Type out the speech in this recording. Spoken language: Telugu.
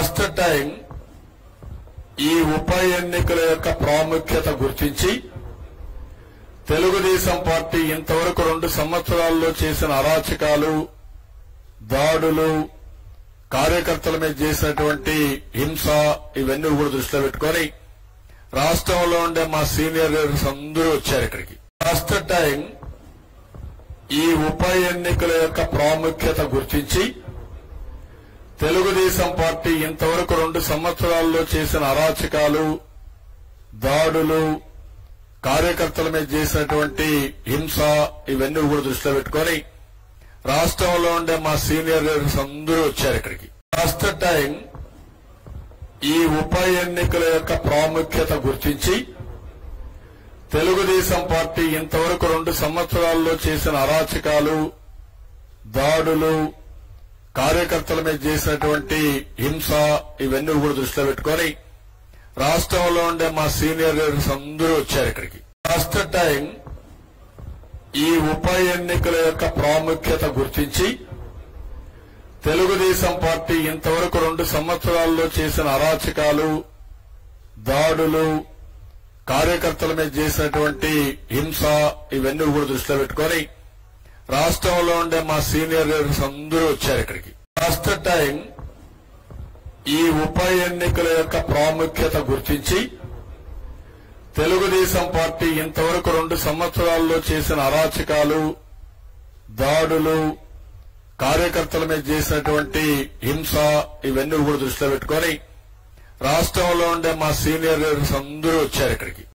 ఫస్ట్ టైం ఈ ఉప ఎన్నికల యొక్క ప్రాముఖ్యత గుర్తించి తెలుగుదేశం పార్టీ ఇంతవరకు రెండు సంవత్సరాల్లో చేసిన అరాచకాలు దాడులు కార్యకర్తల మీద చేసినటువంటి హింస ఇవన్నీ కూడా దృష్టిలో పెట్టుకొని రాష్ట్రంలో ఉండే మా సీనియర్ లీడర్స్ అందరూ వచ్చారు ఇక్కడికి. ఫస్ట్ టైం ఈ ఉప ఎన్నికల యొక్క ప్రాముఖ్యత గుర్తించి తెలుగుదేశం పార్టీ ఇంతవరకు రెండు సంవత్సరాల్లో చేసిన అరాచకాలు దాడులు కార్యకర్తల మీద చేసినటువంటి హింస ఇవన్నీ కూడా దృష్టిలో పెట్టుకొని రాష్ట్రంలో ఉండే మా సీనియర్ లీడర్స్ అందరూ వచ్చారు ఇక్కడికి. ఫస్ట్ టైం ఈ ఉప ఎన్నికల యొక్క ప్రాముఖ్యత గుర్తించి తెలుగుదేశం పార్టీ ఇంతవరకు రెండు సంవత్సరాల్లో చేసిన అరాచకాలు దాడులు కార్యకర్తల మీద చేసినటువంటి హింస ఇవన్నీ కూడా దృష్టిలో పెట్టుకొని రాష్ట్రంలో ఉండే మా సీనియర్ లీడర్స్ అందరూ వచ్చారు ఇక్కడికి. ఫస్ట్ టైం ఈ ఉప ఎన్నికల యొక్క ప్రాముఖ్యత గుర్తించి తెలుగుదేశం పార్టీ ఇంతవరకు రెండు సంవత్సరాల్లో చేసిన అరాచకాలు దాడులు కార్యకర్తల మీద చేసినటువంటి హింస ఇవన్నీ కూడా దృష్టిలో పెట్టుకొని రాష్ట్రంలో ఉండే మా సీనియర్ లీడర్స్ అందరూ వచ్చారు ఇక్కడికి. ఫస్ట్ టైం ఈ ఉప ఎన్నికల యొక్క ప్రాముఖ్యత గుర్తించి తెలుగుదేశం పార్టీ ఇంతవరకు రెండు సంవత్సరాల్లో చేసిన అరాచకాలు దాడులు కార్యకర్తల మీద చేసినటువంటి హింస ఇవన్నీ కూడా దృష్టిలో పెట్టుకొని రాష్ట్రంలో ఉండే మా సీనియర్ లీడర్స్ అందరూ వచ్చారు ఇక్కడికి.